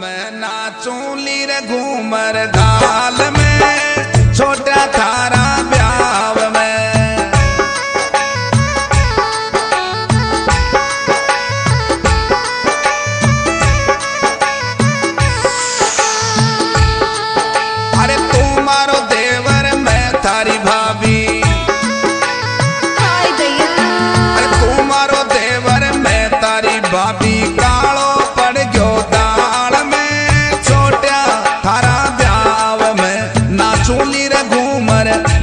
मैं नाचूं लीर घूमर गाल में छोटा थारा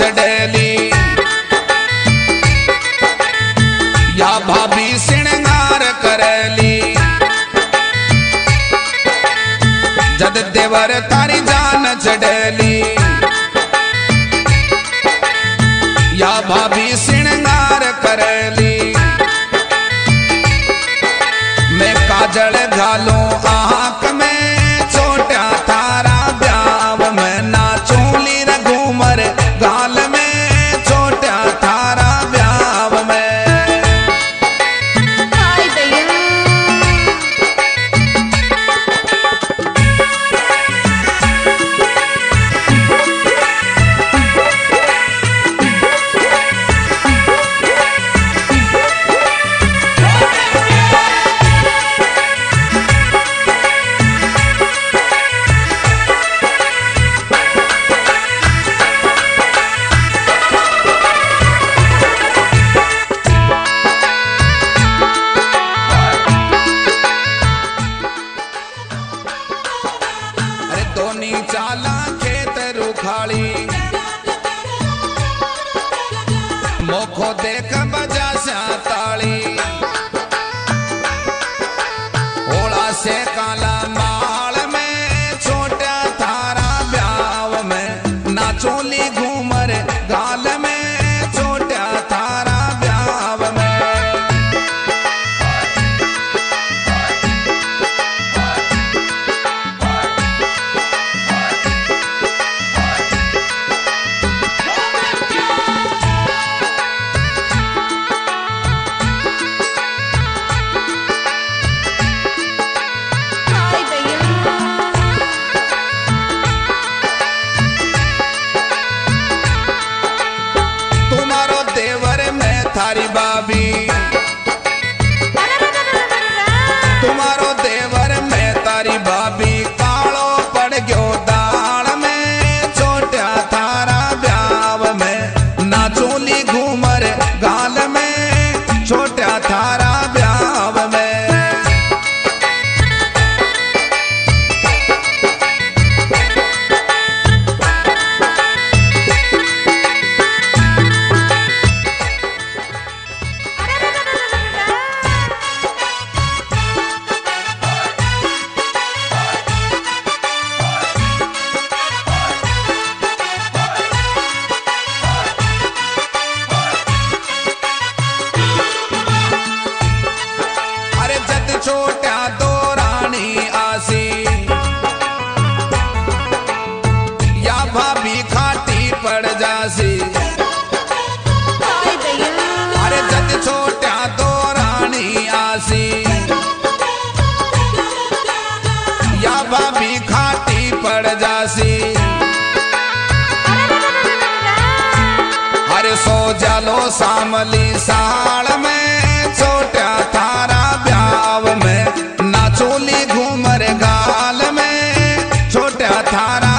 छड़ेली या भाभी सिंगार करेली। जद देवर तारी जान छड़ेली या भाभी सिंगार करेली। मैं काजल घालू खो देख बजा से Bobby. पी खाती पड़ जासी। हर सो जलो सामली साड़ में छोटा थारा ब्याव में, नाचोली घूमर गाल में छोटा थारा